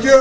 就